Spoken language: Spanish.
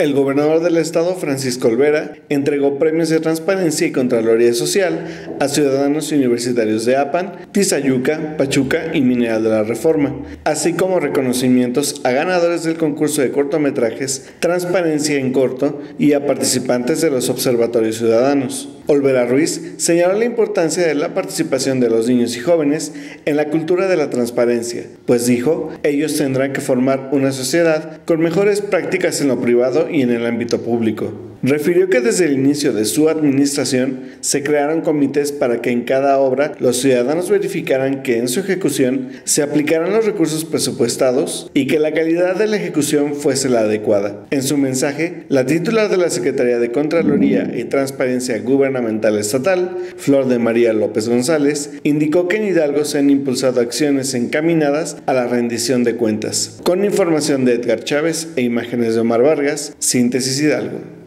El gobernador del estado, Francisco Olvera, entregó premios de transparencia y Contraloría Social a ciudadanos universitarios de APAN, Tizayuca, Pachuca y Mineral de la Reforma, así como reconocimientos a ganadores del concurso de cortometrajes Transparencia en Corto y a participantes de los observatorios ciudadanos. Olvera Ruiz señaló la importancia de la participación de los niños y jóvenes en la cultura de la transparencia, pues dijo, ellos tendrán que formar una sociedad con mejores prácticas en lo privado y en el ámbito público. Refirió que desde el inicio de su administración se crearon comités para que en cada obra los ciudadanos verificaran que en su ejecución se aplicaran los recursos presupuestados y que la calidad de la ejecución fuese la adecuada. En su mensaje, la titular de la Secretaría de Contraloría y Transparencia Gubernamental Estatal, Flor de María López González, indicó que en Hidalgo se han impulsado acciones encaminadas a la rendición de cuentas. Con información de Edgar Chávez e imágenes de Omar Vargas, Síntesis Hidalgo.